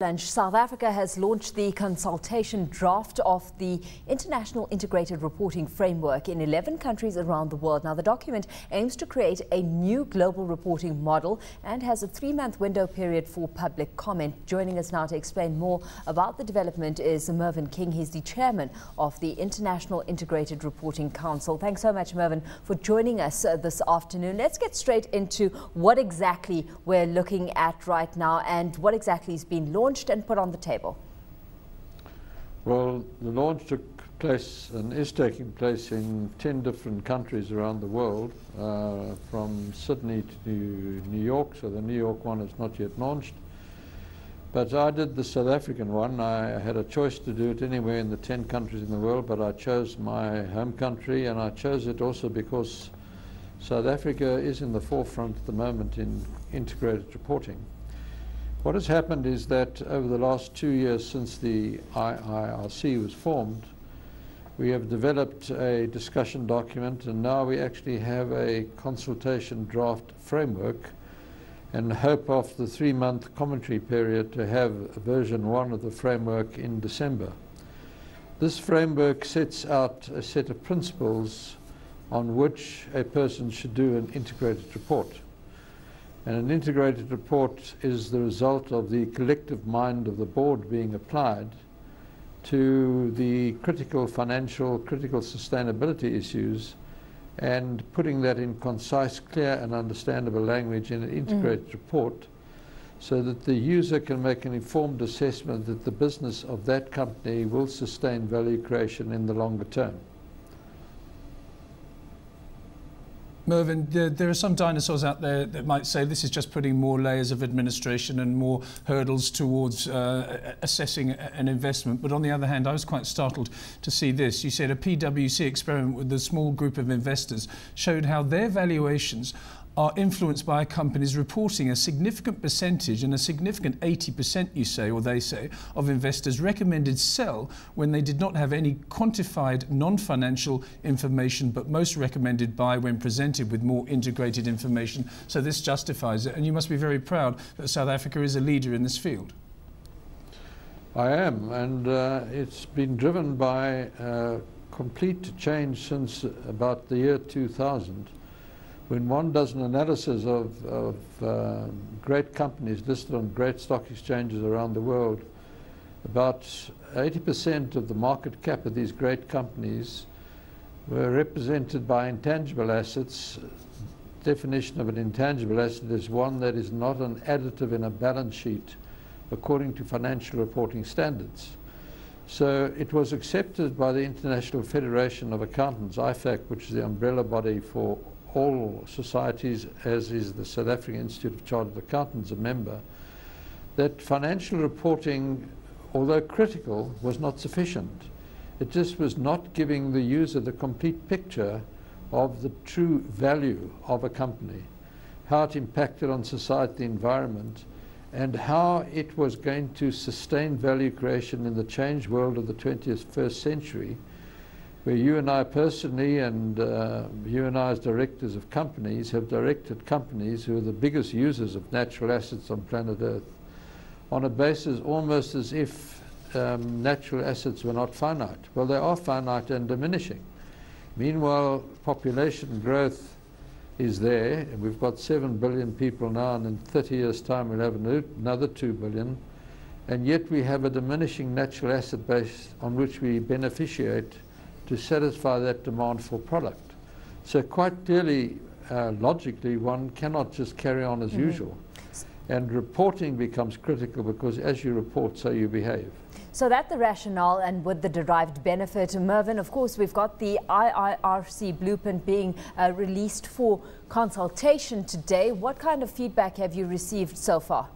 South Africa has launched the consultation draft of the International Integrated Reporting Framework in 11 countries around the world. Now, the document aims to create a new global reporting model and has a three month window period for public comment. Joining us now to explain more about the development is Mervyn King. He's the chairman of the International Integrated Reporting Council. Thanks so much, Mervyn, for joining us uh, this afternoon. Let's get straight into what exactly we're looking at right now and what exactly is being launched launched and put on the table? Well, the launch took place and is taking place in 10 different countries around the world, uh, from Sydney to New York, so the New York one is not yet launched. But I did the South African one. I had a choice to do it anywhere in the 10 countries in the world, but I chose my home country, and I chose it also because South Africa is in the forefront at the moment in integrated reporting. What has happened is that over the last two years since the IIRC was formed, we have developed a discussion document and now we actually have a consultation draft framework and hope of the three-month commentary period to have version one of the framework in December. This framework sets out a set of principles on which a person should do an integrated report. And an integrated report is the result of the collective mind of the board being applied to the critical financial, critical sustainability issues and putting that in concise, clear and understandable language in an integrated mm. report so that the user can make an informed assessment that the business of that company will sustain value creation in the longer term. Mervyn, there, there, are some dinosaurs out there that might say this is just putting more layers of administration and more hurdles towards uh, assessing an investment. But on the other hand, I was quite startled to see this. You said a PwC experiment with a small group of investors showed how their valuations are influenced by companies reporting a significant percentage and a significant 80% you say or they say of investors recommended sell when they did not have any quantified non-financial information but most recommended buy when presented with more integrated information. So this justifies it. And you must be very proud that South Africa is a leader in this field. I am. And uh, it's been driven by uh, complete change since about the year 2000 when one does an analysis of, of uh, great companies listed on great stock exchanges around the world, about 80% of the market cap of these great companies were represented by intangible assets. Definition of an intangible asset is one that is not an additive in a balance sheet according to financial reporting standards. So it was accepted by the International Federation of Accountants, IFAC, which is the umbrella body for all societies, as is the South African Institute of Chartered Accountants a member, that financial reporting, although critical, was not sufficient. It just was not giving the user the complete picture of the true value of a company, how it impacted on society, the environment, and how it was going to sustain value creation in the changed world of the 21st century where you and I personally and uh, you and I as directors of companies have directed companies who are the biggest users of natural assets on planet Earth on a basis almost as if um, natural assets were not finite. Well, they are finite and diminishing. Meanwhile, population growth is there. We've got 7 billion people now, and in 30 years' time we'll have another 2 billion. And yet we have a diminishing natural asset base on which we beneficiate to satisfy that demand for product. So quite clearly, uh, logically, one cannot just carry on as mm -hmm. usual. And reporting becomes critical because as you report, so you behave. So that the rationale and with the derived benefit, Mervyn, of course, we've got the IIRC blueprint being uh, released for consultation today. What kind of feedback have you received so far?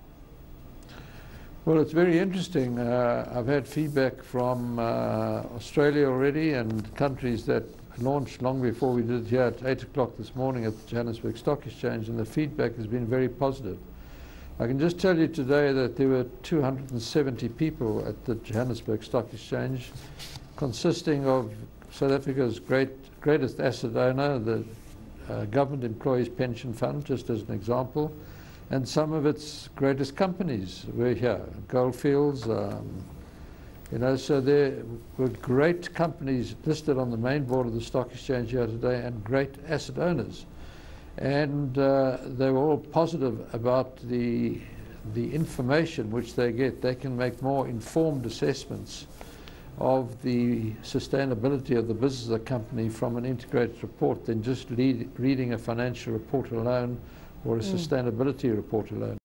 Well, it's very interesting. Uh, I've had feedback from uh, Australia already and countries that launched long before we did here at 8 o'clock this morning at the Johannesburg Stock Exchange, and the feedback has been very positive. I can just tell you today that there were 270 people at the Johannesburg Stock Exchange, consisting of South Africa's great, greatest asset owner, the uh, Government Employees Pension Fund, just as an example, and some of its greatest companies were here. Goldfields, um, you know, so there were great companies listed on the main board of the stock exchange here today and great asset owners. And uh, they were all positive about the, the information which they get. They can make more informed assessments of the sustainability of the business of the company from an integrated report than just lead, reading a financial report alone or a mm. sustainability report alone.